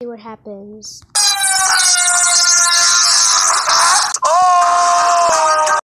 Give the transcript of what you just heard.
See what happens.